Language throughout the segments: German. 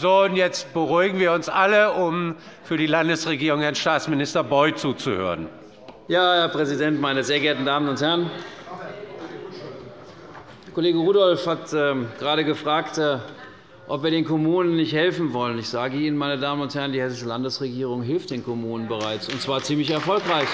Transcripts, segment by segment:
So, und jetzt beruhigen wir uns alle, um für die Landesregierung Herrn Staatsminister Beuth zuzuhören. Ja, Herr Präsident, meine sehr geehrten Damen und Herren! Kollege Rudolph hat ähm, gerade gefragt, äh, ob wir den Kommunen nicht helfen wollen. Ich sage Ihnen, meine Damen und Herren, die Hessische Landesregierung hilft den Kommunen bereits, und zwar ziemlich erfolgreich.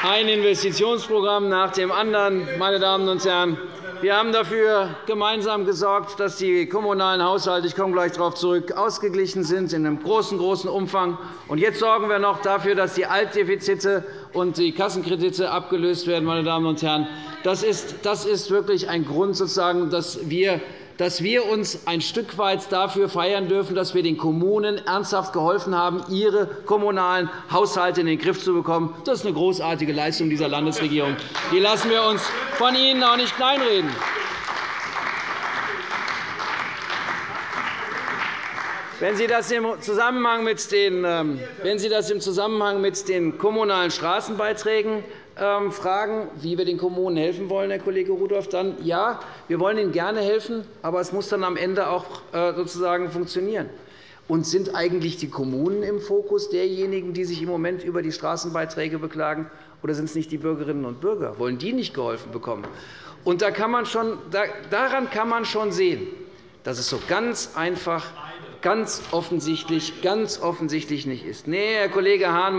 Ein Investitionsprogramm nach dem anderen, meine Damen und Herren. Wir haben dafür gemeinsam gesorgt, dass die kommunalen Haushalte – ich komme gleich darauf zurück – ausgeglichen sind in einem großen, großen Umfang. Und jetzt sorgen wir noch dafür, dass die Altdefizite und die Kassenkredite abgelöst werden. Meine Damen und Herren. Das ist, das ist wirklich ein Grund, sozusagen, dass wir dass wir uns ein Stück weit dafür feiern dürfen, dass wir den Kommunen ernsthaft geholfen haben, ihre kommunalen Haushalte in den Griff zu bekommen. Das ist eine großartige Leistung dieser Landesregierung. Die lassen wir uns von Ihnen auch nicht kleinreden. Wenn Sie das im Zusammenhang mit den, ähm, wenn Sie das im Zusammenhang mit den kommunalen Straßenbeiträgen ähm, fragen, wie wir den Kommunen helfen wollen, Herr Kollege Rudolph, dann ja, wir wollen ihnen gerne helfen, aber es muss dann am Ende auch äh, sozusagen funktionieren. Und sind eigentlich die Kommunen im Fokus derjenigen, die sich im Moment über die Straßenbeiträge beklagen, oder sind es nicht die Bürgerinnen und Bürger? Wollen die nicht geholfen bekommen? Und da kann man schon, daran kann man schon sehen, dass es so ganz einfach ganz offensichtlich, ganz offensichtlich nicht ist. Nee, Herr Kollege Hahn,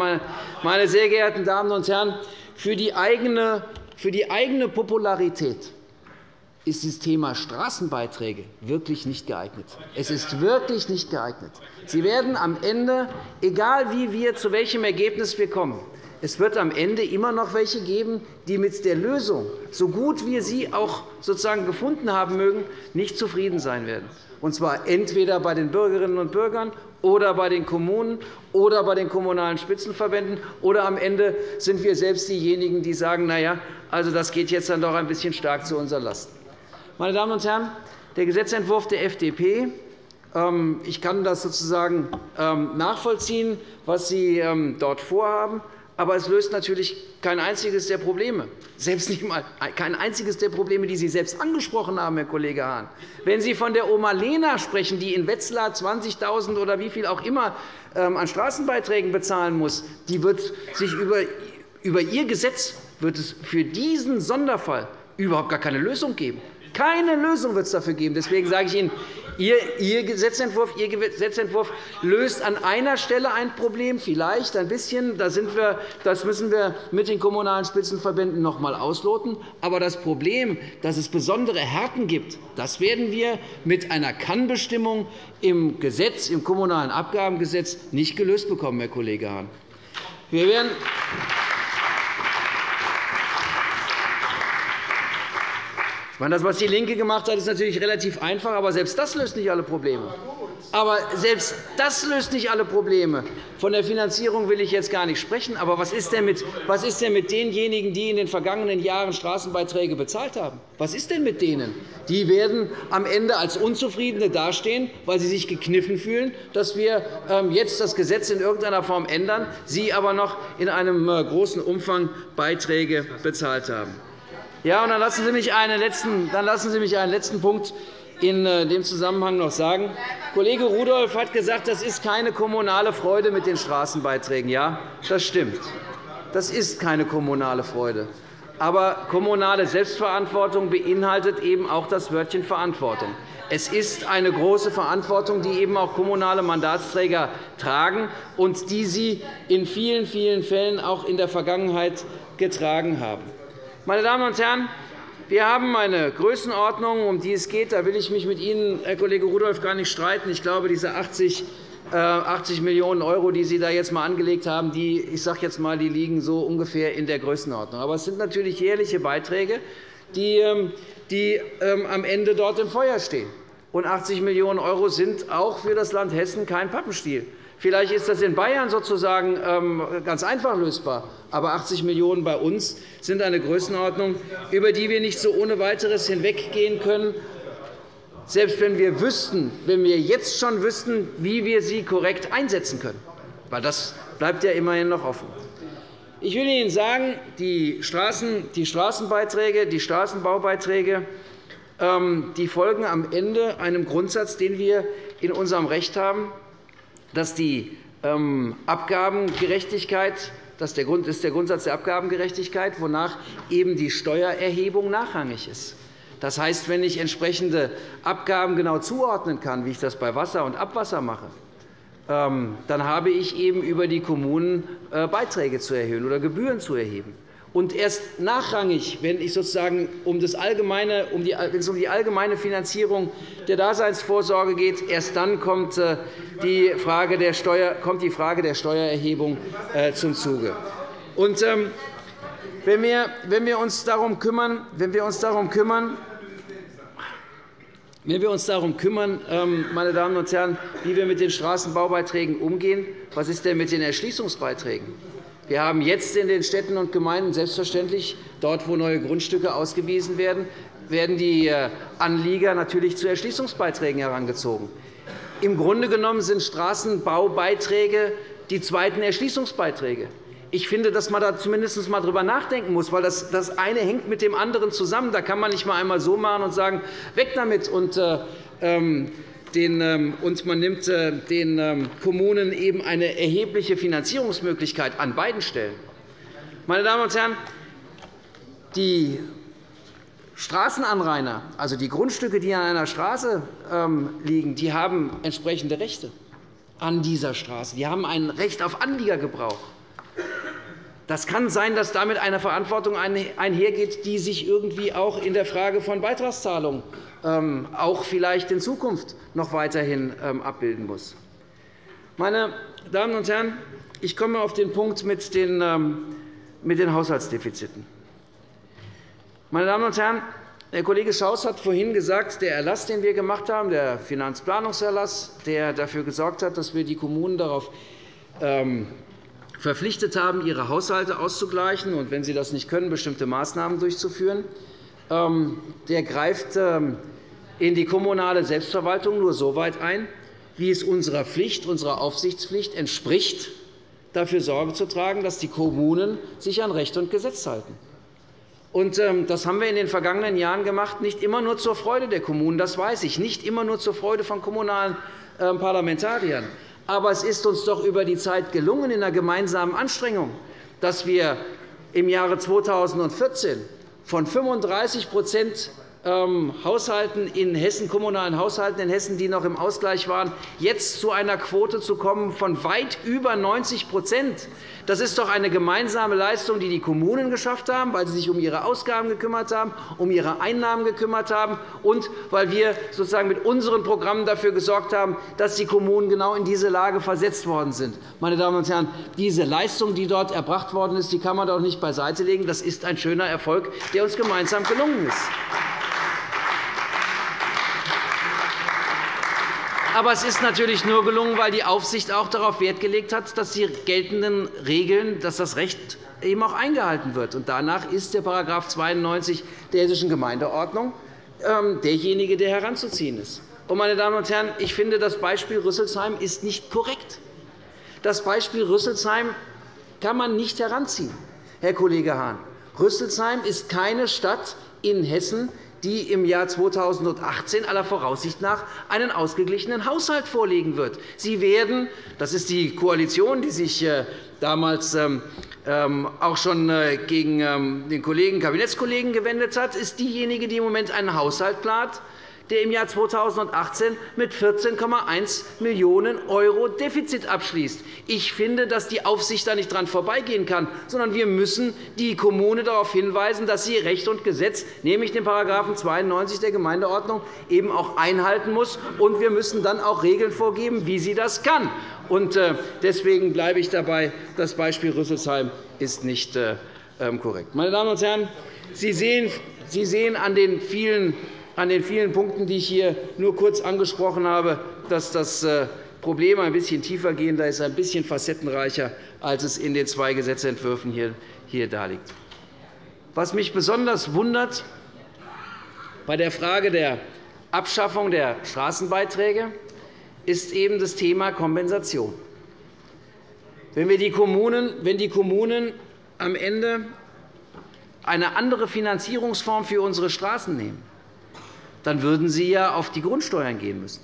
meine sehr geehrten Damen und Herren, für die eigene, für die eigene Popularität ist das Thema Straßenbeiträge wirklich nicht geeignet. Es ist wirklich nicht geeignet. Sie werden am Ende, egal wie wir, zu welchem Ergebnis wir kommen, es wird am Ende immer noch welche geben, die mit der Lösung, so gut wir sie auch sozusagen gefunden haben mögen, nicht zufrieden sein werden und zwar entweder bei den Bürgerinnen und Bürgern oder bei den Kommunen oder bei den Kommunalen Spitzenverbänden. Oder am Ende sind wir selbst diejenigen, die sagen, na ja, also das geht jetzt dann doch ein bisschen stark zu unserer Last. Meine Damen und Herren, der Gesetzentwurf der FDP ähm, ich kann das sozusagen ähm, nachvollziehen, was Sie ähm, dort vorhaben. Aber es löst natürlich kein einziges der Probleme, selbst nicht mal kein einziges der Probleme, die Sie selbst angesprochen haben, Herr Kollege Hahn. Wenn Sie von der Oma Lena sprechen, die in Wetzlar 20.000 oder wie viel auch immer ähm, an Straßenbeiträgen bezahlen muss, die wird sich über, über Ihr Gesetz wird es für diesen Sonderfall überhaupt gar keine Lösung geben. Keine Lösung wird es dafür geben. Deswegen sage ich Ihnen, Ihr Gesetzentwurf, Ihr Gesetzentwurf löst an einer Stelle ein Problem, vielleicht ein bisschen. Das müssen wir mit den Kommunalen Spitzenverbänden noch einmal ausloten. Aber das Problem, dass es besondere Härten gibt, das werden wir mit einer Kannbestimmung im Gesetz, im Kommunalen Abgabengesetz nicht gelöst bekommen, Herr Kollege Hahn. Wir werden Das, was DIE LINKE gemacht hat, ist natürlich relativ einfach, aber selbst das löst nicht alle Probleme. Aber selbst das löst nicht alle Probleme. Von der Finanzierung will ich jetzt gar nicht sprechen. Aber was ist denn mit, was ist denn mit denjenigen, die in den vergangenen Jahren Straßenbeiträge bezahlt haben? Was ist denn mit denen? Die werden am Ende als Unzufriedene dastehen, weil sie sich gekniffen fühlen, dass wir ähm, jetzt das Gesetz in irgendeiner Form ändern, sie aber noch in einem äh, großen Umfang Beiträge bezahlt haben. Ja, und dann lassen Sie mich einen letzten, dann lassen Sie mich einen letzten Punkt in äh, dem Zusammenhang noch sagen. Kollege Rudolph hat gesagt, das ist keine kommunale Freude mit den Straßenbeiträgen. Ja, das stimmt. Das ist keine kommunale Freude. Aber kommunale Selbstverantwortung beinhaltet eben auch das Wörtchen Verantwortung. Es ist eine große Verantwortung, die eben auch kommunale Mandatsträger tragen und die sie in vielen, vielen Fällen auch in der Vergangenheit getragen haben. Meine Damen und Herren, wir haben eine Größenordnung, um die es geht. Da will ich mich mit Ihnen, Herr Kollege Rudolph, gar nicht streiten. Ich glaube, diese 80 80 äh, Millionen €, die Sie da jetzt einmal angelegt haben, die, ich sage jetzt mal, die liegen so ungefähr in der Größenordnung. Aber es sind natürlich jährliche Beiträge, die, ähm, die ähm, am Ende dort im Feuer stehen. Und 80 Millionen € sind auch für das Land Hessen kein Pappenstiel. Vielleicht ist das in Bayern sozusagen ähm, ganz einfach lösbar. Aber 80 Millionen € bei uns sind eine Größenordnung, über die wir nicht so ohne weiteres hinweggehen können, selbst wenn wir, wüssten, wenn wir jetzt schon wüssten, wie wir sie korrekt einsetzen können. Weil das bleibt ja immerhin noch offen. Ich will Ihnen sagen, die, Straßen, die Straßenbeiträge, die Straßenbaubeiträge ähm, die folgen am Ende einem Grundsatz, den wir in unserem Recht haben, dass die ähm, Abgabengerechtigkeit das ist der Grundsatz der Abgabengerechtigkeit, wonach eben die Steuererhebung nachrangig ist. Das heißt, wenn ich entsprechende Abgaben genau zuordnen kann, wie ich das bei Wasser und Abwasser mache, ähm, dann habe ich eben über die Kommunen äh, Beiträge zu erhöhen oder Gebühren zu erheben. Und erst nachrangig, wenn, ich sozusagen um das allgemeine, um die, wenn es um die allgemeine Finanzierung der Daseinsvorsorge geht, erst dann kommt äh, die Frage der, Steuer, kommt die Frage der Steuererhebung äh, zum Zuge. Und, ähm, wenn, wir, wenn wir uns darum kümmern, wenn wir uns darum kümmern, wenn wir uns darum kümmern, ähm, meine Damen und Herren, wie wir mit den Straßenbaubeiträgen umgehen, was ist denn mit den Erschließungsbeiträgen? Wir haben jetzt in den Städten und Gemeinden selbstverständlich, dort, wo neue Grundstücke ausgewiesen werden, werden die äh, Anlieger natürlich zu Erschließungsbeiträgen herangezogen. Im Grunde genommen sind Straßenbaubeiträge die zweiten Erschließungsbeiträge. Ich finde, dass man da zumindest einmal darüber nachdenken muss, weil das, eine hängt mit dem anderen zusammen. Da kann man nicht einmal so machen und sagen, weg damit. Und, äh, ähm, den, ähm, und man nimmt äh, den ähm, Kommunen eben eine erhebliche Finanzierungsmöglichkeit an beiden Stellen. Meine Damen und Herren, die Straßenanrainer, also die Grundstücke, die an einer Straße ähm, liegen, die haben entsprechende Rechte an dieser Straße. Die haben ein Recht auf Anliegergebrauch. Das kann sein, dass damit eine Verantwortung einhergeht, die sich irgendwie auch in der Frage von Beitragszahlungen ähm, auch vielleicht in Zukunft noch weiterhin ähm, abbilden muss. Meine Damen und Herren, ich komme auf den Punkt mit den, ähm, mit den Haushaltsdefiziten. Meine Damen und Herren, Herr Kollege Schaus hat vorhin gesagt, der Erlass, den wir gemacht haben, der Finanzplanungserlass, der dafür gesorgt hat, dass wir die Kommunen darauf verpflichtet haben, ihre Haushalte auszugleichen und, wenn sie das nicht können, bestimmte Maßnahmen durchzuführen, ähm, der greift ähm, in die kommunale Selbstverwaltung nur so weit ein, wie es unserer Pflicht, unserer Aufsichtspflicht entspricht, dafür Sorge zu tragen, dass die Kommunen sich an Recht und Gesetz halten. Ähm, das haben wir in den vergangenen Jahren gemacht, nicht immer nur zur Freude der Kommunen, das weiß ich, nicht immer nur zur Freude von kommunalen Parlamentariern. Aber es ist uns doch über die Zeit gelungen, in der gemeinsamen Anstrengung, dass wir im Jahre 2014 von 35 ähm, Haushalten in Hessen, kommunalen Haushalten in Hessen, die noch im Ausgleich waren, jetzt zu einer Quote zu kommen von weit über 90% Das ist doch eine gemeinsame Leistung, die die Kommunen geschafft haben, weil sie sich um ihre Ausgaben gekümmert haben, um ihre Einnahmen gekümmert haben und weil wir sozusagen mit unseren Programmen dafür gesorgt haben, dass die Kommunen genau in diese Lage versetzt worden sind. Meine Damen und Herren, diese Leistung, die dort erbracht worden ist, die kann man doch nicht beiseite legen. Das ist ein schöner Erfolg, der uns gemeinsam gelungen ist. Aber es ist natürlich nur gelungen, weil die Aufsicht auch darauf Wert gelegt hat, dass die geltenden Regeln, dass das Recht eben auch eingehalten wird. Und danach ist der § 92 der Hessischen Gemeindeordnung ähm, derjenige, der heranzuziehen ist. Meine Damen und Herren, ich finde, das Beispiel Rüsselsheim ist nicht korrekt. Das Beispiel Rüsselsheim kann man nicht heranziehen, Herr Kollege Hahn. Rüsselsheim ist keine Stadt in Hessen, die im Jahr 2018 aller Voraussicht nach einen ausgeglichenen Haushalt vorlegen wird. Sie werden, das ist die Koalition, die sich äh, damals ähm, ähm, auch schon äh, gegen ähm, den Kollegen, Kabinettskollegen gewendet hat, ist diejenige, die im Moment einen Haushalt plant, der im Jahr 2018 mit 14,1 Millionen € Defizit abschließt. Ich finde, dass die Aufsicht da nicht dran vorbeigehen kann, sondern wir müssen die Kommune darauf hinweisen, dass sie Recht und Gesetz, nämlich den § 92 der Gemeindeordnung, eben auch einhalten muss. Und wir müssen dann auch Regeln vorgeben, wie sie das kann. Äh, deswegen bleibe ich dabei, das Beispiel Rüsselsheim ist nicht äh, ähm, korrekt. Meine Damen und Herren, Sie sehen an den vielen an den vielen Punkten, die ich hier nur kurz angesprochen habe, dass das äh, Problem ein bisschen tiefergehender ist, ein bisschen facettenreicher, als es in den zwei Gesetzentwürfen hier darliegt. Was mich besonders wundert bei der Frage der Abschaffung der Straßenbeiträge ist eben das Thema Kompensation. Wenn, die Kommunen, wenn die Kommunen am Ende eine andere Finanzierungsform für unsere Straßen nehmen, dann würden Sie ja auf die Grundsteuern gehen müssen.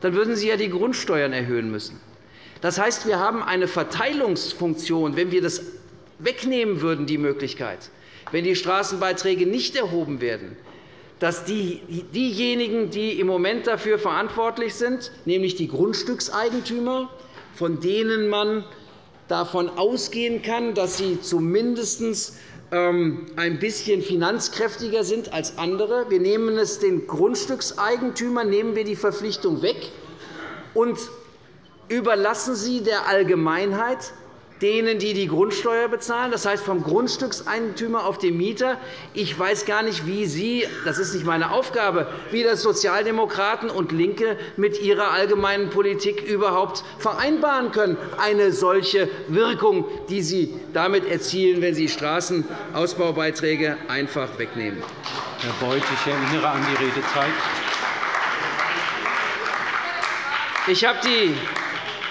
Dann würden Sie ja die Grundsteuern erhöhen müssen. Das heißt, wir haben eine Verteilungsfunktion, wenn wir das wegnehmen würden, die Möglichkeit, wenn die Straßenbeiträge nicht erhoben werden, dass diejenigen, die im Moment dafür verantwortlich sind, nämlich die Grundstückseigentümer, von denen man davon ausgehen kann, dass sie zumindest ein bisschen finanzkräftiger sind als andere. Wir nehmen es den Grundstückseigentümern nehmen wir die Verpflichtung weg und überlassen sie der Allgemeinheit, denen, die die Grundsteuer bezahlen, das heißt vom Grundstückseigentümer auf den Mieter. Ich weiß gar nicht, wie Sie, das ist nicht meine Aufgabe, wie das Sozialdemokraten und LINKE mit ihrer allgemeinen Politik überhaupt vereinbaren können, eine solche Wirkung, die Sie damit erzielen, wenn Sie Straßenausbaubeiträge einfach wegnehmen. Herr Beuth, ich erinnere an die Redezeit. Ich habe die,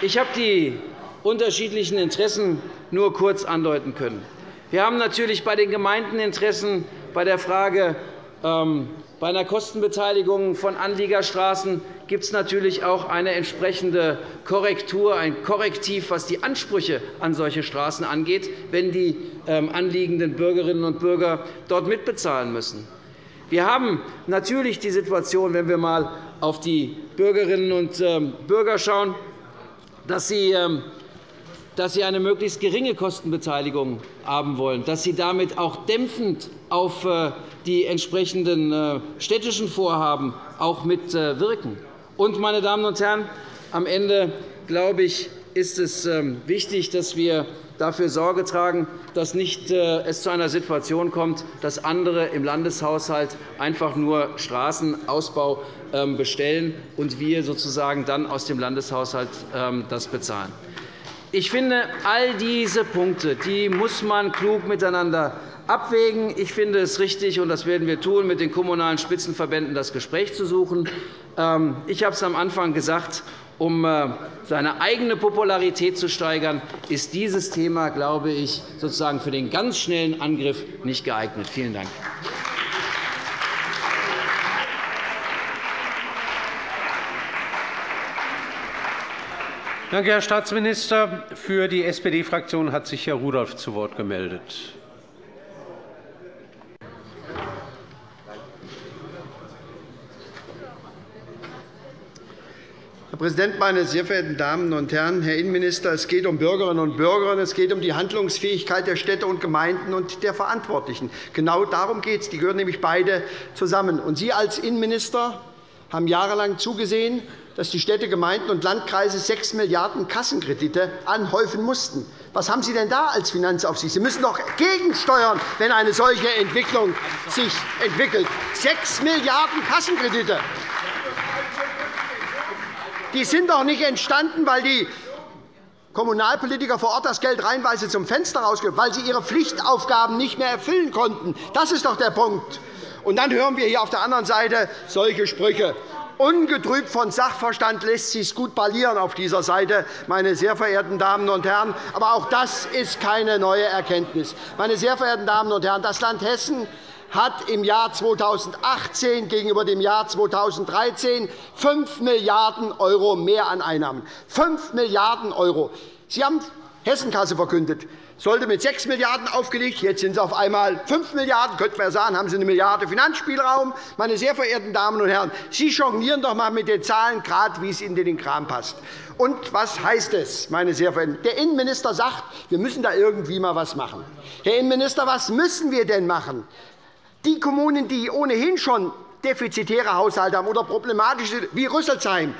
ich habe die unterschiedlichen Interessen nur kurz andeuten können. Wir haben natürlich bei den Gemeindeninteressen bei der Frage ähm, bei einer Kostenbeteiligung von Anliegerstraßen gibt es natürlich auch eine entsprechende Korrektur, ein Korrektiv, was die Ansprüche an solche Straßen angeht, wenn die ähm, anliegenden Bürgerinnen und Bürger dort mitbezahlen müssen. Wir haben natürlich die Situation, wenn wir einmal auf die Bürgerinnen und ähm, Bürger schauen, dass sie dass Sie eine möglichst geringe Kostenbeteiligung haben wollen, dass Sie damit auch dämpfend auf äh, die entsprechenden äh, städtischen Vorhaben auch mitwirken. Und, meine Damen und Herren, am Ende glaube ich, ist es ähm, wichtig, dass wir dafür Sorge tragen, dass es nicht äh, zu einer Situation kommt, dass andere im Landeshaushalt einfach nur Straßenausbau ähm, bestellen und wir sozusagen dann aus dem Landeshaushalt ähm, das bezahlen. Ich finde, all diese Punkte die muss man klug miteinander abwägen. Ich finde es richtig, und das werden wir tun, mit den Kommunalen Spitzenverbänden das Gespräch zu suchen. Ähm, ich habe es am Anfang gesagt. Um äh, seine eigene Popularität zu steigern, ist dieses Thema, glaube ich, sozusagen für den ganz schnellen Angriff nicht geeignet. Vielen Dank. Danke, Herr Staatsminister. Für die SPD-Fraktion hat sich Herr Rudolph zu Wort gemeldet. Herr Präsident, meine sehr verehrten Damen und Herren! Herr Innenminister, es geht um Bürgerinnen und Bürger, es geht um die Handlungsfähigkeit der Städte und Gemeinden und der Verantwortlichen. Genau darum geht es. Die gehören nämlich beide zusammen. Und Sie als Innenminister haben jahrelang zugesehen, dass die Städte, Gemeinden und Landkreise 6 Milliarden € Kassenkredite anhäufen mussten. Was haben Sie denn da als Finanzaufsicht? Sie müssen doch gegensteuern, wenn eine solche Entwicklung sich entwickelt. 6 Milliarden € Kassenkredite. Die sind doch nicht entstanden, weil die Kommunalpolitiker vor Ort das Geld reihenweise zum Fenster rausgeben, weil sie ihre Pflichtaufgaben nicht mehr erfüllen konnten. Das ist doch der Punkt. Und dann hören wir hier auf der anderen Seite solche Sprüche. Ungetrübt von Sachverstand lässt sich gut parlieren auf dieser Seite, meine sehr verehrten Damen und Herren. Aber auch das ist keine neue Erkenntnis. Meine sehr verehrten Damen und Herren, das Land Hessen hat im Jahr 2018 gegenüber dem Jahr 2013 5 Milliarden € mehr an Einnahmen. 5 Milliarden €. Sie haben Hessenkasse verkündet sollte mit 6 Milliarden € aufgelegt. Jetzt sind es auf einmal 5 Milliarden €. Könnte man ja sagen, haben Sie eine Milliarde Finanzspielraum. Meine sehr verehrten Damen und Herren, Sie jonglieren doch einmal mit den Zahlen, gerade wie es Ihnen in den Kram passt. Und was heißt es, meine sehr verehrten? Der Innenminister sagt, wir müssen da irgendwie mal was machen. Herr Innenminister, was müssen wir denn machen? Die Kommunen, die ohnehin schon defizitäre Haushalte haben oder problematische, wie Rüsselsheim,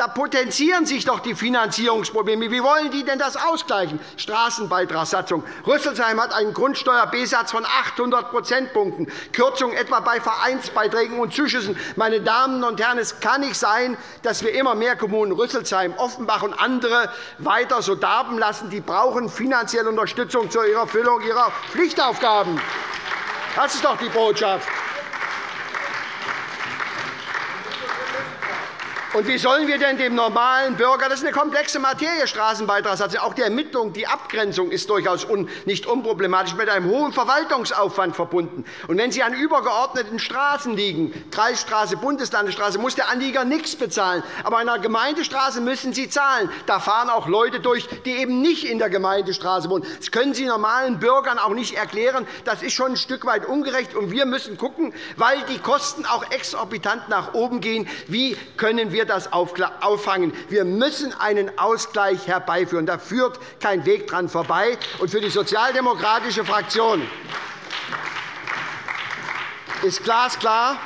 da potenzieren sich doch die Finanzierungsprobleme. Wie wollen die denn das ausgleichen? Straßenbeitragssatzung. Rüsselsheim hat einen Grundsteuer-B-Satz von 800 Prozentpunkten, Kürzung etwa bei Vereinsbeiträgen und Zuschüssen. Meine Damen und Herren, es kann nicht sein, dass wir immer mehr Kommunen, Rüsselsheim, Offenbach und andere, weiter so darben lassen. Die brauchen finanzielle Unterstützung zur Erfüllung ihrer Pflichtaufgaben. Das ist doch die Botschaft. Und wie sollen wir denn dem normalen Bürger, das ist eine komplexe Materie, Straßenbeitragssatz, auch die Ermittlung, die Abgrenzung ist durchaus nicht unproblematisch, mit einem hohen Verwaltungsaufwand verbunden. Und wenn Sie an übergeordneten Straßen liegen, Kreisstraße, Bundeslandesstraße, muss der Anlieger nichts bezahlen. Aber an einer Gemeindestraße müssen Sie zahlen. Da fahren auch Leute durch, die eben nicht in der Gemeindestraße wohnen. Das können Sie normalen Bürgern auch nicht erklären. Das ist schon ein Stück weit ungerecht. Und wir müssen schauen, weil die Kosten auch exorbitant nach oben gehen, wie können wir wir das auffangen. Wir müssen einen Ausgleich herbeiführen. Da führt kein Weg dran vorbei. Und für die sozialdemokratische Fraktion ist glasklar,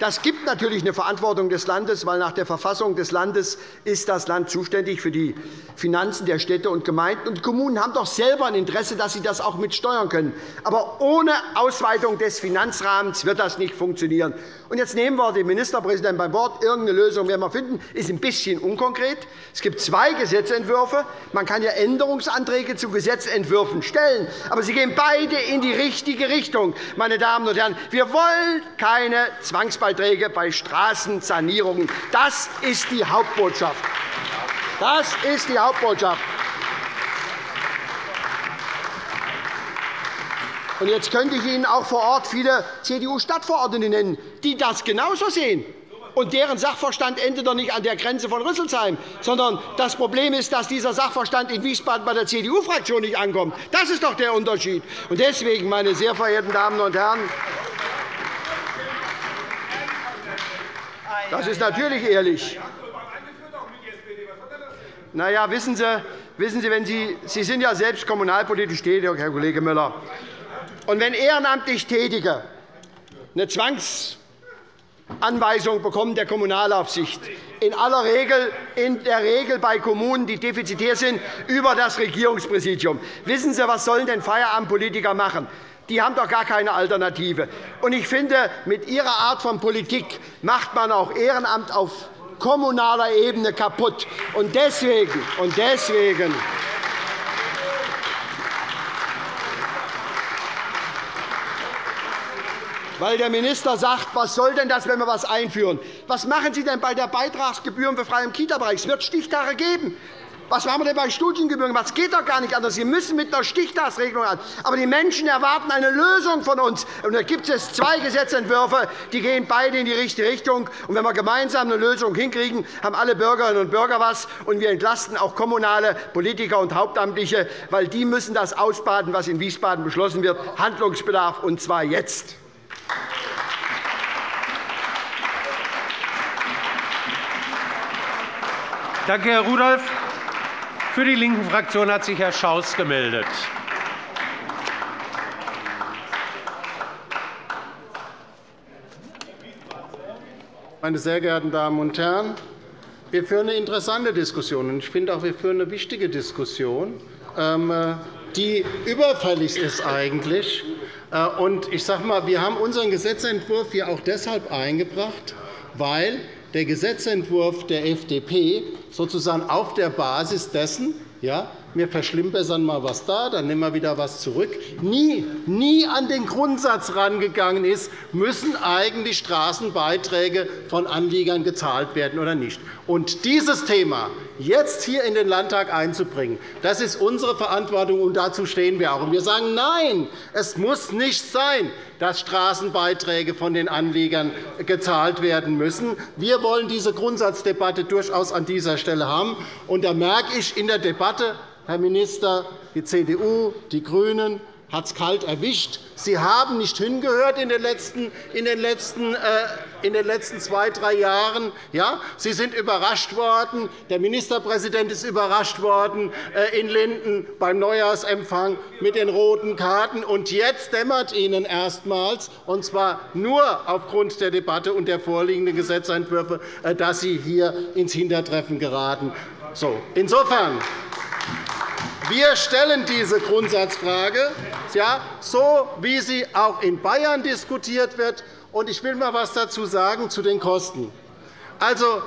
das gibt natürlich eine Verantwortung des Landes, weil nach der Verfassung des Landes ist das Land zuständig für die Finanzen der Städte und Gemeinden. Und Kommunen haben doch selber ein Interesse, dass sie das auch mitsteuern können. Aber ohne Ausweitung des Finanzrahmens wird das nicht funktionieren. Und jetzt nehmen wir den Ministerpräsidenten beim Wort. Irgendeine Lösung werden wir finden. ist ein bisschen unkonkret. Es gibt zwei Gesetzentwürfe. Man kann ja Änderungsanträge zu Gesetzentwürfen stellen. Aber sie gehen beide in die richtige Richtung. Meine Damen und Herren, wir wollen keine Zwangsbeiträge bei Straßensanierungen. Das ist die Hauptbotschaft. Das ist die Hauptbotschaft. Und jetzt könnte ich Ihnen auch vor Ort viele CDU-Stadtverordnete nennen, die das genauso sehen. Und deren Sachverstand endet doch nicht an der Grenze von Rüsselsheim, sondern das Problem ist, dass dieser Sachverstand in Wiesbaden bei der CDU-Fraktion nicht ankommt. Das ist doch der Unterschied. Und deswegen, meine sehr verehrten Damen und Herren, das ist natürlich ehrlich. Na ja, wissen Sie, wissen Sie, wenn Sie, Sie sind ja selbst kommunalpolitisch tätig, Herr Kollege Müller. Und wenn ehrenamtlich Tätige eine Zwangsanweisung bekommen der Kommunalaufsicht, in aller Regel, in der Regel bei Kommunen, die defizitär sind, über das Regierungspräsidium. Wissen Sie, was sollen denn Feierabendpolitiker machen? Die haben doch gar keine Alternative. Und ich finde, mit Ihrer Art von Politik macht man auch Ehrenamt auf kommunaler Ebene kaputt. Und deswegen, und deswegen weil der Minister sagt, was soll denn das, wenn wir etwas einführen? Was machen Sie denn bei der Beitragsgebührenbefreiung im Kita-Bereich? Es wird Stichtage geben. Was machen wir denn bei Studiengebühren? Das geht doch gar nicht anders. Sie müssen mit einer Stichtagsregelung an. Aber die Menschen erwarten eine Lösung von uns. Und da gibt es zwei Gesetzentwürfe, die gehen beide in die richtige Richtung. Und wenn wir gemeinsam eine Lösung hinkriegen, haben alle Bürgerinnen und Bürger was. Und wir entlasten auch kommunale Politiker und Hauptamtliche, weil die müssen das ausbaden, was in Wiesbaden beschlossen wird. Handlungsbedarf, und zwar jetzt. Danke, Herr Rudolph. Für die linken Fraktion hat sich Herr Schaus gemeldet. Meine sehr geehrten Damen und Herren, wir führen eine interessante Diskussion. Ich finde auch, wir führen eine wichtige Diskussion, ähm, die überfällig ist eigentlich. Äh, ich sage mal, wir haben unseren Gesetzentwurf hier auch deshalb eingebracht, weil der Gesetzentwurf der FDP sozusagen auf der Basis dessen, ja, wir verschlimmbessern mal was da, dann nehmen wir wieder was zurück, nie, nie an den Grundsatz rangegangen ist, müssen eigentlich Straßenbeiträge von Anliegern gezahlt werden oder nicht. Und dieses Thema jetzt hier in den Landtag einzubringen, das ist unsere Verantwortung, und dazu stehen wir auch. wir sagen, nein, es muss nicht sein, dass Straßenbeiträge von den Anliegern gezahlt werden müssen. Wir wollen diese Grundsatzdebatte durchaus an dieser Stelle haben. Und da merke ich in der Debatte, Herr Minister, die CDU, die GRÜNEN hat es kalt erwischt. Sie haben nicht hingehört in den letzten, in den letzten, äh, in den letzten zwei, drei Jahren. Ja? Sie sind überrascht worden. Der Ministerpräsident ist überrascht worden äh, in Linden beim Neujahrsempfang mit den roten Karten. Und jetzt dämmert Ihnen erstmals, und zwar nur aufgrund der Debatte und der vorliegenden Gesetzentwürfe, äh, dass Sie hier ins Hintertreffen geraten. So, insofern wir stellen diese Grundsatzfrage, ja, so wie sie auch in Bayern diskutiert wird. Ich will einmal etwas dazu sagen zu den Kosten. Also,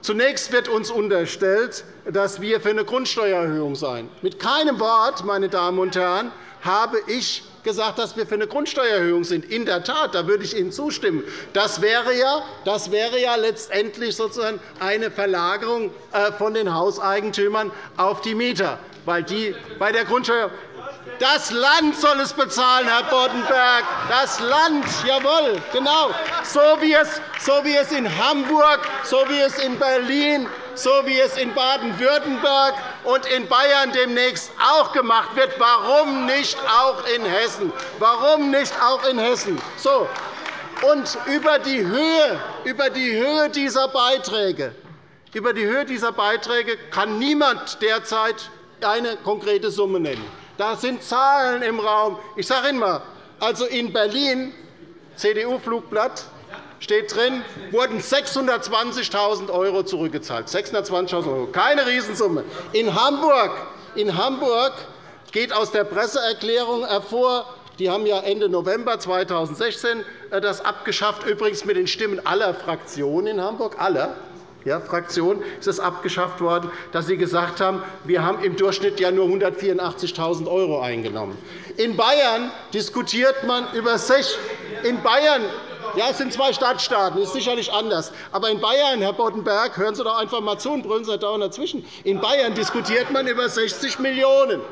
zunächst wird uns unterstellt, dass wir für eine Grundsteuererhöhung seien. Mit keinem Wort, meine Damen und Herren, habe ich gesagt, dass wir für eine Grundsteuererhöhung sind. In der Tat, da würde ich Ihnen zustimmen. Das wäre ja, das wäre ja letztendlich sozusagen eine Verlagerung äh, von den Hauseigentümern auf die Mieter, weil die bei der Grundsteuer das Land soll es bezahlen, Herr Boddenberg. Das Land, jawohl, genau. So wie, es, so wie es in Hamburg, so wie es in Berlin, so wie es in Baden-Württemberg und in Bayern demnächst auch gemacht wird. Warum nicht auch in Hessen? Warum nicht auch in Hessen? So. Und über die Höhe, über die Höhe dieser Beiträge über die Höhe dieser Beiträge kann niemand derzeit eine konkrete Summe nennen. Da sind Zahlen im Raum. Ich sage Ihnen einmal, also in Berlin, CDU-Flugblatt, steht drin, wurden 620.000 € zurückgezahlt. 620.000 €, keine Riesensumme. In Hamburg, in Hamburg geht aus der Presseerklärung hervor, die haben ja Ende November 2016 äh, das abgeschafft, übrigens mit den Stimmen aller Fraktionen in Hamburg, aller ja, Fraktion ist es abgeschafft worden, dass Sie gesagt haben, wir haben im Durchschnitt ja nur 184.000 € eingenommen. In Bayern diskutiert man über sech in Bayern ja, es sind zwei Stadtstaaten, das ist sicherlich anders. Aber in Bayern, Herr Boddenberg, hören Sie doch einfach einmal zu und brüllen Sie dauernd dazwischen. In Bayern diskutiert man über 60 Millionen €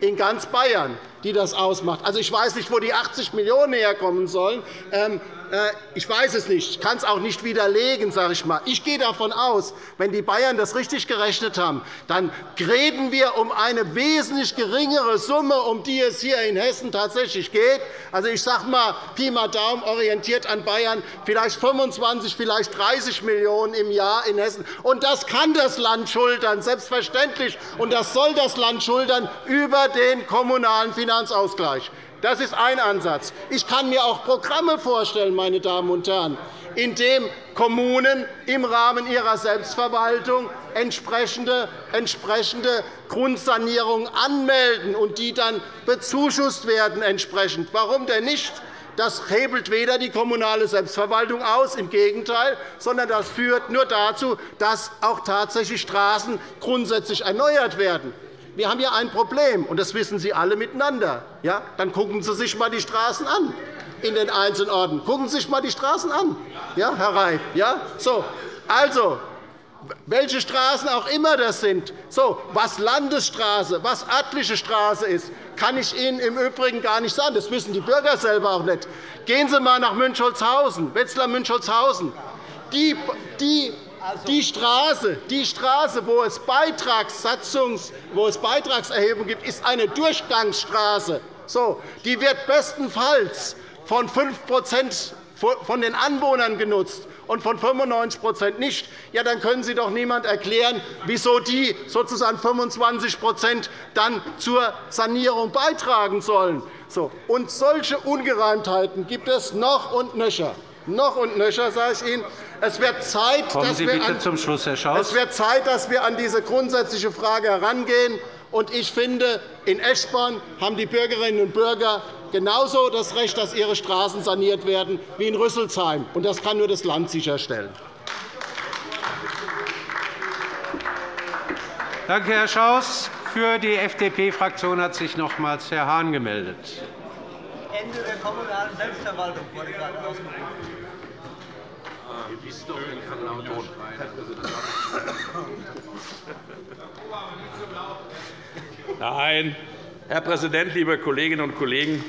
in ganz Bayern, die das ausmacht. Also, ich weiß nicht, wo die 80 Millionen € herkommen sollen. Ähm, äh, ich weiß es nicht. Ich kann es auch nicht widerlegen. Sage ich, mal. ich gehe davon aus, wenn die Bayern das richtig gerechnet haben, dann reden wir um eine wesentlich geringere Summe, um die es hier in Hessen tatsächlich geht. Also, ich sage mal, Pi mal Daumen orientiert an Bayern, vielleicht 25, vielleicht 30 Millionen € im Jahr in Hessen. Und das kann das Land schultern, selbstverständlich. Und das soll das Land schultern über den kommunalen Finanzausgleich. Das ist ein Ansatz. Ich kann mir auch Programme vorstellen, meine Damen und Herren, in denen Kommunen im Rahmen ihrer Selbstverwaltung entsprechende, entsprechende Grundsanierungen anmelden und die dann bezuschusst werden. Entsprechend. Warum denn nicht? Das hebelt weder die kommunale Selbstverwaltung aus, im Gegenteil, sondern das führt nur dazu, dass auch tatsächlich Straßen grundsätzlich erneuert werden. Wir haben hier ein Problem, und das wissen Sie alle miteinander. Ja? Dann gucken Sie sich einmal die Straßen an in den einzelnen Orten. Gucken Sie sich einmal die Straßen an, ja, Herr Reif. Ja? So, also, welche Straßen auch immer das sind, so, was Landesstraße, was örtliche Straße ist, kann ich Ihnen im Übrigen gar nicht sagen. Das wissen die Bürger selber auch nicht. Gehen Sie einmal nach Münchholzhausen, Wetzlar-Münchholzhausen. Die, die die Straße, die Straße wo, es Beitragssatzungs, wo es Beitragserhebung gibt, ist eine Durchgangsstraße. So, die wird bestenfalls von 5% von den Anwohnern genutzt und von 95% nicht, ja, dann können Sie doch niemand erklären, wieso die sozusagen 25 dann zur Sanierung beitragen sollen. So. Und solche Ungereimtheiten gibt es noch und nöcher. Noch und nöcher, sage ich Ihnen. Es wird Zeit, Kommen Sie bitte an, zum Schluss, Herr Schaus. Es wird Zeit, dass wir an diese grundsätzliche Frage herangehen. Und ich finde, in Eschborn haben die Bürgerinnen und Bürger genauso das Recht, dass ihre Straßen saniert werden, wie in Rüsselsheim. Und das kann nur das Land sicherstellen. Danke, Herr Schaus. Für die FDP-Fraktion hat sich nochmals Herr Hahn gemeldet. Ende der kommunalen Selbstverwaltung wurde gerade ausgerufen. Nein, Herr Präsident, liebe Kolleginnen und Kollegen!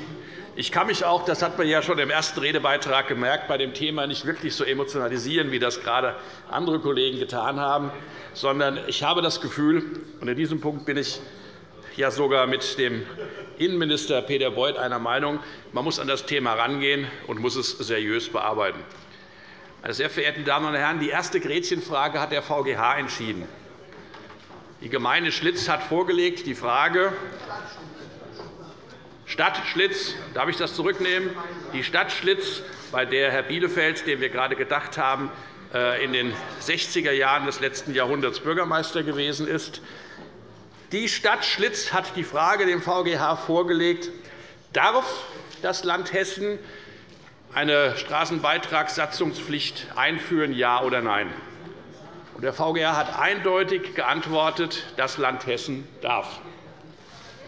Ich kann mich auch, das hat man ja schon im ersten Redebeitrag gemerkt, bei dem Thema nicht wirklich so emotionalisieren, wie das gerade andere Kollegen getan haben, sondern ich habe das Gefühl, und in diesem Punkt bin ich ja sogar mit dem Innenminister Peter Beuth einer Meinung, man muss an das Thema herangehen und muss es seriös bearbeiten. Meine sehr verehrten Damen und Herren, die erste Gretchenfrage hat der VGH entschieden. Die Gemeinde Schlitz hat vorgelegt die Frage Stadt Schlitz, darf ich das zurücknehmen? Die Stadt Schlitz, bei der Herr Bielefeld, dem wir gerade gedacht haben, äh, in den 60er Jahren des letzten Jahrhunderts Bürgermeister gewesen ist. Die Stadt Schlitz hat die Frage dem VGH vorgelegt, darf das Land Hessen eine Straßenbeitragssatzungspflicht einführen, ja oder nein? Der VGH hat eindeutig geantwortet, das Land Hessen darf.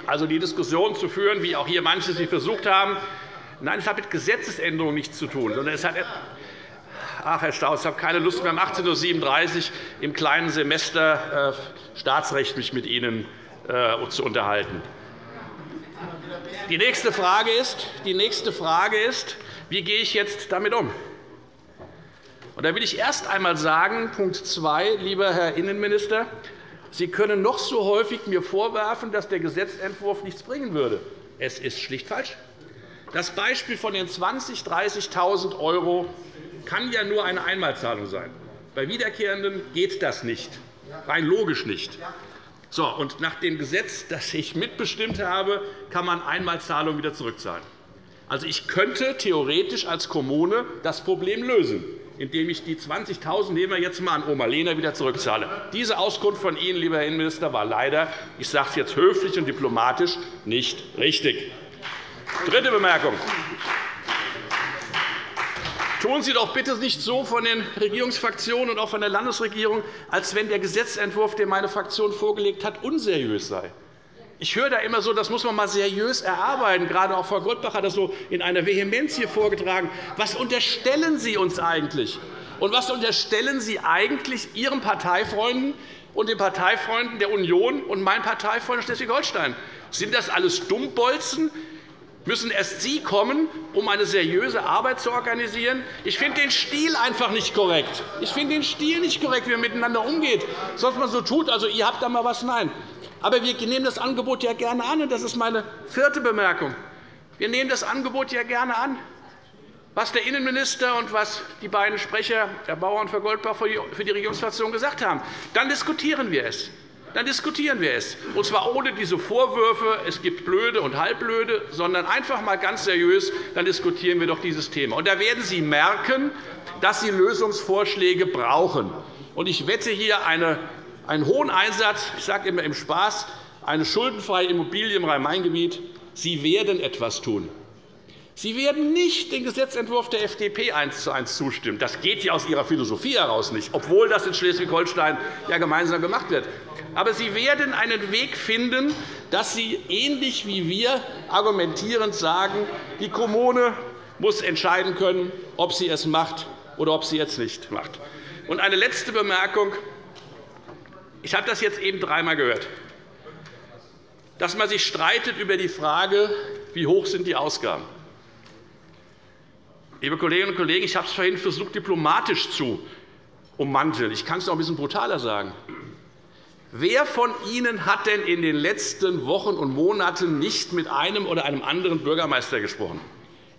also die Diskussion zu führen, wie auch hier manche sie versucht haben. Nein, es hat mit Gesetzesänderungen nichts zu tun, sondern es hat Ach, Herr Staus, ich habe keine Lust mehr, um 18.37 Uhr im kleinen Semester äh, Staatsrecht mich mit Ihnen äh, zu unterhalten. Die nächste Frage ist, die nächste Frage ist wie gehe ich jetzt damit um? Und da will ich erst einmal sagen, Punkt 2, lieber Herr Innenminister, Sie können noch so häufig mir vorwerfen, dass der Gesetzentwurf nichts bringen würde. Es ist schlicht falsch. Das Beispiel von den 20.000, 30.000 € kann ja nur eine Einmalzahlung sein. Bei Wiederkehrenden geht das nicht, rein logisch nicht. So, und nach dem Gesetz, das ich mitbestimmt habe, kann man Einmalzahlungen wieder zurückzahlen. Also, ich könnte theoretisch als Kommune das Problem lösen, indem ich die 20.000 nehmen wir jetzt einmal an Oma Lehner wieder zurückzahle. Diese Auskunft von Ihnen, lieber Herr Innenminister, war leider, ich sage es jetzt höflich und diplomatisch, nicht richtig. Dritte Bemerkung. Tun Sie doch bitte nicht so von den Regierungsfraktionen und auch von der Landesregierung, als wenn der Gesetzentwurf, den meine Fraktion vorgelegt hat, unseriös sei. Ich höre da immer so, das muss man mal seriös erarbeiten. Gerade auch Frau Goldbach hat das so in einer Vehemenz hier vorgetragen. Was unterstellen Sie uns eigentlich? Und was unterstellen Sie eigentlich Ihren Parteifreunden und den Parteifreunden der Union und meinen Parteifreunden Schleswig-Holstein? Sind das alles Dummbolzen? Müssen erst Sie kommen, um eine seriöse Arbeit zu organisieren? Ich finde den Stil einfach nicht korrekt. Ich finde den Stil nicht korrekt, wie man miteinander umgeht. Sonst man so tut, also ihr habt da mal was. Nein. Aber wir nehmen das Angebot ja gerne an. Und das ist meine vierte Bemerkung. Wir nehmen das Angebot ja gerne an. Was der Innenminister und was die beiden Sprecher, Herr Bauer und Frau Goldbach, für die Regierungsfraktion gesagt haben, dann diskutieren wir es. Dann diskutieren wir es, und zwar ohne diese Vorwürfe, es gibt Blöde und Halbblöde, sondern einfach einmal ganz seriös, dann diskutieren wir doch dieses Thema. Und da werden Sie merken, dass Sie Lösungsvorschläge brauchen. Und ich wette hier eine einen hohen Einsatz, ich sage immer im Spaß, eine schuldenfreie Immobilie im Rhein-Main-Gebiet. Sie werden etwas tun. Sie werden nicht den Gesetzentwurf der FDP eins zu eins zustimmen. Das geht ja aus Ihrer Philosophie heraus nicht, obwohl das in Schleswig-Holstein ja gemeinsam gemacht wird. Aber Sie werden einen Weg finden, dass Sie ähnlich wie wir argumentierend sagen, die Kommune muss entscheiden können, ob sie es macht oder ob sie es nicht macht. Und eine letzte Bemerkung. Ich habe das jetzt eben dreimal gehört, dass man sich streitet über die Frage, wie hoch sind die Ausgaben. Liebe Kolleginnen und Kollegen, ich habe es vorhin versucht, diplomatisch zu ummanteln. Ich kann es noch ein bisschen brutaler sagen. Wer von Ihnen hat denn in den letzten Wochen und Monaten nicht mit einem oder einem anderen Bürgermeister gesprochen,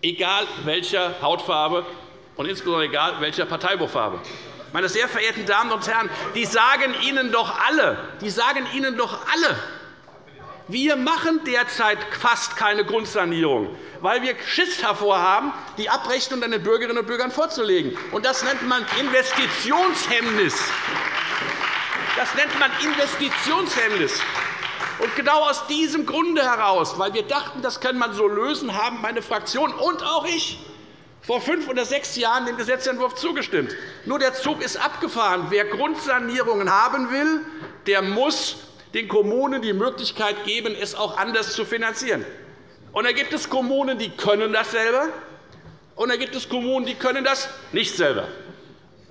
egal welcher Hautfarbe und insbesondere egal welcher Parteibuchfarbe? Meine sehr verehrten Damen und Herren, die sagen Ihnen doch alle, die sagen Ihnen doch alle, wir machen derzeit fast keine Grundsanierung, weil wir Schiss davor haben, die Abrechnung an den Bürgerinnen und Bürgern vorzulegen. Das nennt man Investitionshemmnis. Das nennt man Investitionshemmnis. Genau aus diesem Grunde heraus, weil wir dachten, das kann man so lösen, haben meine Fraktion und auch ich vor fünf oder sechs Jahren dem Gesetzentwurf zugestimmt. Nur der Zug ist abgefahren. Wer Grundsanierungen haben will, der muss den Kommunen die Möglichkeit geben, es auch anders zu finanzieren. Und da gibt es Kommunen, die können das selber, und da gibt es Kommunen, die können das nicht selber.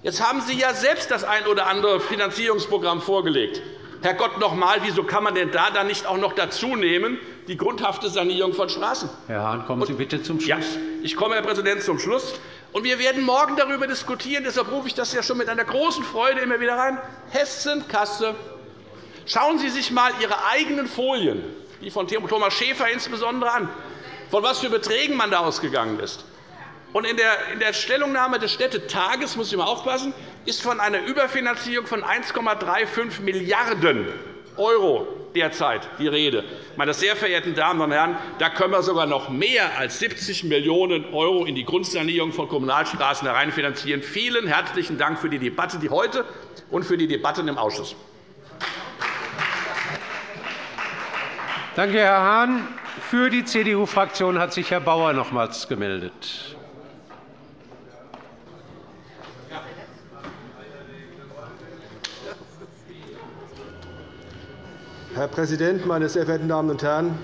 Jetzt haben Sie ja selbst das ein oder andere Finanzierungsprogramm vorgelegt. Herrgott noch einmal, wieso kann man denn da dann nicht auch noch dazu nehmen, die grundhafte Sanierung von Straßen? Herr Hahn, kommen Sie bitte zum Schluss. Ja, ich komme, Herr Präsident, zum Schluss. Und wir werden morgen darüber diskutieren. Deshalb rufe ich das ja schon mit einer großen Freude immer wieder rein. Hessenkasse. Schauen Sie sich einmal Ihre eigenen Folien, die von Thomas Schäfer insbesondere an, von was für Beträgen man da ausgegangen ist. Und in der Stellungnahme des Städtetages muss ich mal aufpassen, ist von einer Überfinanzierung von 1,35 Milliarden € derzeit die Rede. Meine sehr verehrten Damen und Herren, da können wir sogar noch mehr als 70 Millionen € in die Grundsanierung von Kommunalstraßen hereinfinanzieren. Vielen herzlichen Dank für die Debatte die heute und für die Debatten im Ausschuss. Danke, Herr Hahn. Für die CDU-Fraktion hat sich Herr Bauer nochmals gemeldet. Herr Präsident, meine sehr verehrten Damen und Herren!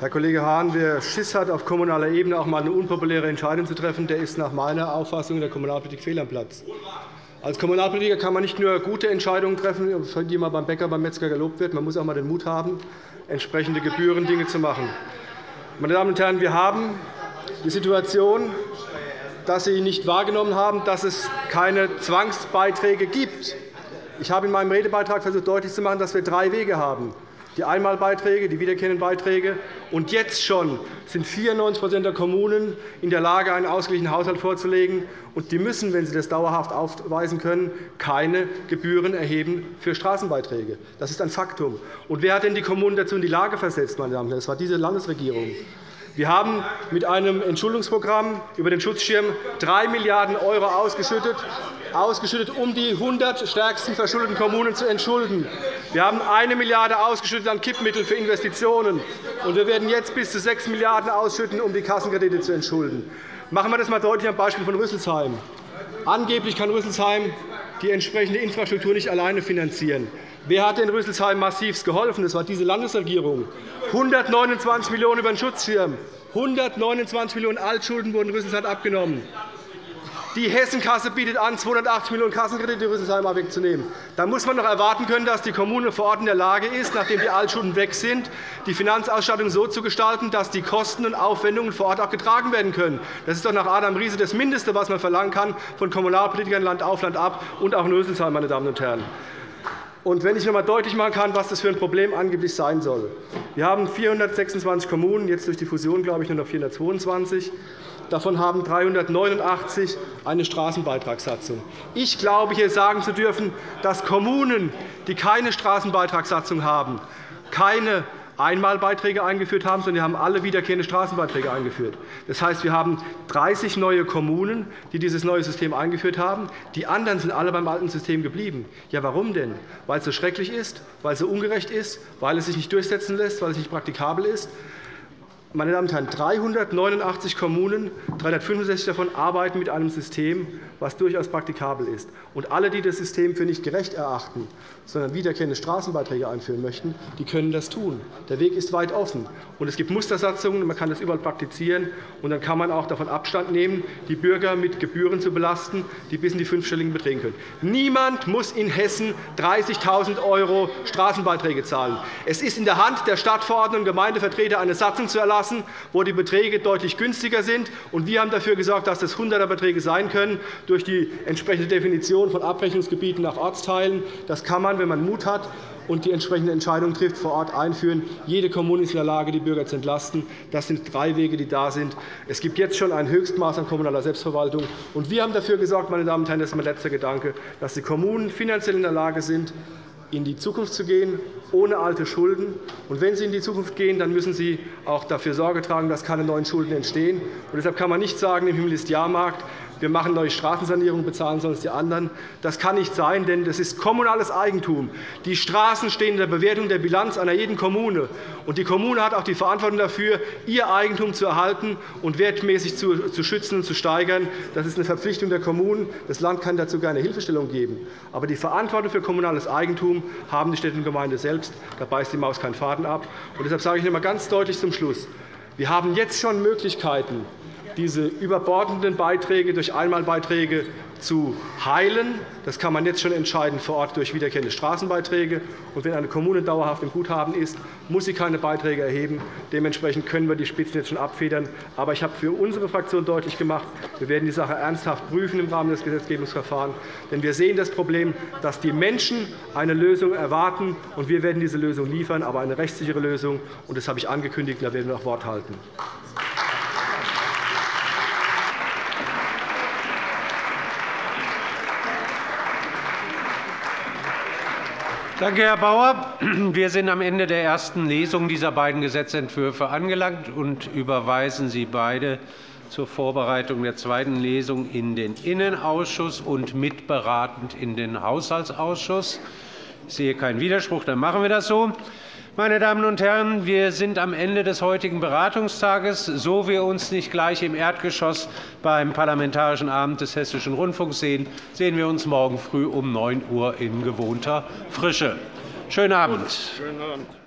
Herr Kollege Hahn, wer Schiss hat, auf kommunaler Ebene auch einmal eine unpopuläre Entscheidung zu treffen, der ist nach meiner Auffassung in der Kommunalpolitik fehl am Platz. Als Kommunalpolitiker kann man nicht nur gute Entscheidungen treffen, für die man beim Bäcker, beim Metzger gelobt wird. Man muss auch einmal den Mut haben, entsprechende Gebühren Dinge zu machen. Meine Damen und Herren, wir haben die Situation, dass Sie nicht wahrgenommen haben, dass es keine Zwangsbeiträge gibt. Ich habe in meinem Redebeitrag versucht, deutlich zu machen, dass wir drei Wege haben. Die Einmalbeiträge, die wiederkehrenden Beiträge. Und jetzt schon sind 94% der Kommunen in der Lage, einen ausgeglichenen Haushalt vorzulegen. Und die müssen, wenn sie das dauerhaft aufweisen können, keine Gebühren erheben für Straßenbeiträge. Das ist ein Faktum. Und wer hat denn die Kommunen dazu in die Lage versetzt? Meine Damen und Herren? Das war diese Landesregierung. Wir haben mit einem Entschuldungsprogramm über den Schutzschirm 3 Milliarden € ausgeschüttet, ausgeschüttet, um die 100 stärksten verschuldeten Kommunen zu entschulden. Wir haben 1 Milliarde € ausgeschüttet an Kippmittel für Investitionen, und wir werden jetzt bis zu 6 Milliarden € ausschütten, um die Kassenkredite zu entschulden. Machen wir das einmal deutlich am Beispiel von Rüsselsheim. Angeblich kann Rüsselsheim die entsprechende Infrastruktur nicht alleine finanzieren. Wer hat in Rüsselsheim massiv geholfen? Das war diese Landesregierung. 129 Millionen € über den Schutzschirm. 129 Millionen € Altschulden wurden Rüsselsheim abgenommen. Die Hessenkasse bietet an, 280 Millionen € Kassenkredite Rüsselsheim wegzunehmen. Da muss man doch erwarten können, dass die Kommune vor Ort in der Lage ist, nachdem die Altschulden weg sind, die Finanzausstattung so zu gestalten, dass die Kosten und Aufwendungen vor Ort auch getragen werden können. Das ist doch nach Adam Riese das Mindeste, was man verlangen kann von Kommunalpolitikern Land auf Land ab und auch in Rüsselsheim, meine Damen und Herren. Und wenn ich noch einmal deutlich machen kann, was das für ein Problem angeblich sein soll. Wir haben 426 Kommunen, jetzt durch die Fusion glaube ich nur noch 422. Davon haben 389 eine Straßenbeitragssatzung. Ich glaube, hier sagen zu dürfen, dass Kommunen, die keine Straßenbeitragssatzung haben, keine Einmalbeiträge eingeführt haben, sondern wir haben alle wiederkehrende Straßenbeiträge eingeführt. Das heißt, wir haben 30 neue Kommunen, die dieses neue System eingeführt haben. Die anderen sind alle beim alten System geblieben. Ja, warum denn? Weil es so schrecklich ist, weil es so ungerecht ist, weil es sich nicht durchsetzen lässt, weil es nicht praktikabel ist. Meine Damen und Herren, 389 Kommunen, 365 davon arbeiten mit einem System, das durchaus praktikabel ist. Und alle, die das System für nicht gerecht erachten, sondern wiederkehrende Straßenbeiträge einführen möchten, die können das tun. Der Weg ist weit offen. Und es gibt Mustersatzungen, man kann das überall praktizieren. Und dann kann man auch davon Abstand nehmen, die Bürger mit Gebühren zu belasten, die bis in die fünfstelligen betragen können. Niemand muss in Hessen 30.000 € Straßenbeiträge zahlen. Es ist in der Hand der Stadtverordneten und Gemeindevertreter, eine Satzung zu erlassen lassen, wo die Beträge deutlich günstiger sind. wir haben dafür gesorgt, dass das 100er-Beträge sein können, durch die entsprechende Definition von Abrechnungsgebieten nach Ortsteilen. Das kann man, wenn man Mut hat und die entsprechende Entscheidung trifft, vor Ort einführen. Jede Kommune ist in der Lage, die Bürger zu entlasten. Das sind drei Wege, die da sind. Es gibt jetzt schon ein Höchstmaß an kommunaler Selbstverwaltung. Und wir haben dafür gesorgt, meine Damen und Herren, das ist mein letzter Gedanke, dass die Kommunen finanziell in der Lage sind, in die Zukunft zu gehen, ohne alte Schulden. Und wenn Sie in die Zukunft gehen, dann müssen Sie auch dafür Sorge tragen, dass keine neuen Schulden entstehen. Und deshalb kann man nicht sagen, im Himmel ist Jahrmarkt wir machen neue Straßensanierung, bezahlen sonst die anderen. Das kann nicht sein, denn das ist kommunales Eigentum. Die Straßen stehen in der Bewertung der Bilanz einer jeden Kommune. Und die Kommune hat auch die Verantwortung dafür, ihr Eigentum zu erhalten und wertmäßig zu schützen und zu steigern. Das ist eine Verpflichtung der Kommunen. Das Land kann dazu gerne Hilfestellung geben. Aber die Verantwortung für kommunales Eigentum haben die Städte und Gemeinden selbst. Da beißt die Maus keinen Faden ab. Und deshalb sage ich noch einmal ganz deutlich zum Schluss. Wir haben jetzt schon Möglichkeiten, diese überbordenden Beiträge durch Einmalbeiträge zu heilen. Das kann man jetzt schon entscheiden vor Ort durch wiederkehrende Straßenbeiträge. Und wenn eine Kommune dauerhaft im Guthaben ist, muss sie keine Beiträge erheben. Dementsprechend können wir die Spitzen jetzt schon abfedern. Aber ich habe für unsere Fraktion deutlich gemacht, wir werden die Sache ernsthaft prüfen im Rahmen des Gesetzgebungsverfahrens. Denn wir sehen das Problem, dass die Menschen eine Lösung erwarten. Und wir werden diese Lösung liefern, aber eine rechtssichere Lösung. Und das habe ich angekündigt, und da werden wir auch Wort halten. Danke, Herr Bauer. Wir sind am Ende der ersten Lesung dieser beiden Gesetzentwürfe angelangt und überweisen sie beide zur Vorbereitung der zweiten Lesung in den Innenausschuss und mitberatend in den Haushaltsausschuss. Ich sehe keinen Widerspruch. Dann machen wir das so. Meine Damen und Herren, wir sind am Ende des heutigen Beratungstages. So wir uns nicht gleich im Erdgeschoss beim Parlamentarischen Abend des Hessischen Rundfunks sehen, sehen wir uns morgen früh um 9 Uhr in gewohnter Frische. Schönen Abend. Schönen Abend.